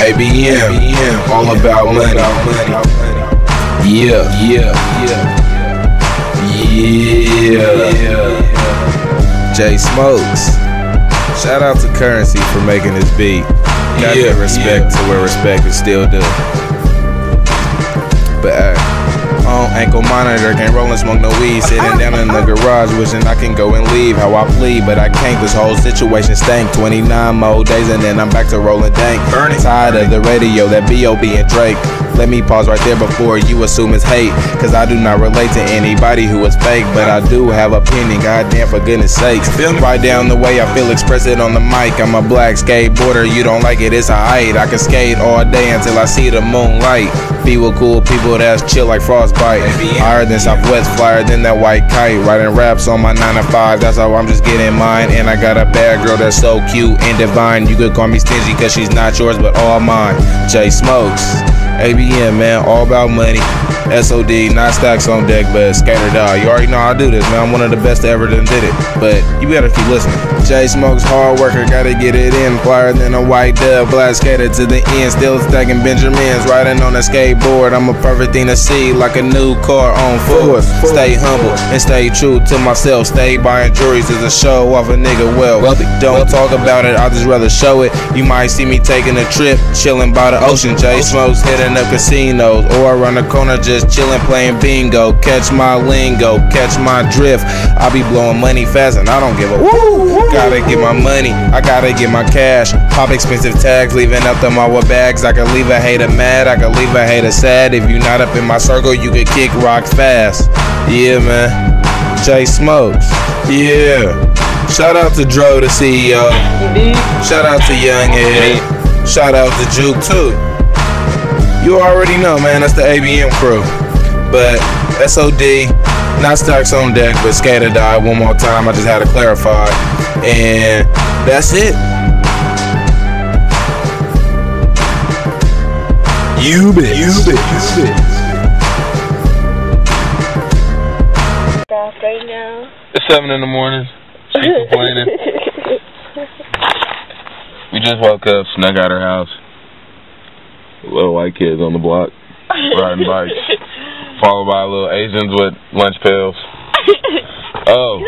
ABM, ABM, all about money. Yeah, yeah, yeah, yeah. Jay Smokes. Shout out to Currensy for making this beat. Got yeah, respect yeah. to where respect is still due. But uh, ankle monitor, can't roll and smoke no weed. Sitting down in the garage, wishing I can go and leave. How I plead, but I can't. This whole situation stank. 29 more days and then I'm back to rolling dank. Burning. Tired of the radio, that B.O.B. and Drake. Let me pause right there before you assume it's hate. Cause I do not relate to anybody who is fake. But I do have opinion, goddamn for goodness sakes. Right down the way I feel express it on the mic. I'm a black skateboarder, you don't like it, it's a height. I can skate all day until I see the moonlight. Be with cool people that's chill like frostbite. Higher than Southwest, flyer than that white kite. Writing raps on my 9 to 5, that's how I'm just getting mine. And I got a bad girl that's so cute and divine. You could call me stingy cause she's not yours but all mine. Jay Smokes. ABM, man, all about money. SOD, not stacks on deck, but skater dog. You already know how I do this, man. I'm one of the best that ever done did it. But you better keep listening. Jay Smokes, hard worker, gotta get it in. Flyer than a white dove, black skater to the end. Still stacking Benjamins, riding on a skateboard. I'm a perfect thing to see, like a new car on foot. Stay humble and stay true to myself. Stay buying jewelries as a show off a nigga well. Don't talk about it, I'd just rather show it. You might see me taking a trip, chilling by the ocean. Jay Smokes hitting up casinos, or around the corner just just chillin' playing bingo. Catch my lingo, catch my drift. I be blowing money fast and I don't give a woo. Gotta get my money, I gotta get my cash. Pop expensive tags, leaving up them all with bags. I can leave a hater mad, I can leave a hater sad. If you not up in my circle, you can kick rock fast. Yeah, man. Jay Smokes. Yeah. Shout out to Dro, the CEO. Mm-hmm. Shout out to Young Ed. Shout out to Juke too. You already know, man. That's the ABM crew. But SOD, not stacks on deck, but skater died one more time. I just had to clarify. And that's it. You bet. You bet. You bet. Right now. It's seven in the morning. She's complaining. we just woke up, snuck out her house little white kids on the block riding bikes, followed by little Asians with lunch pails. Oh.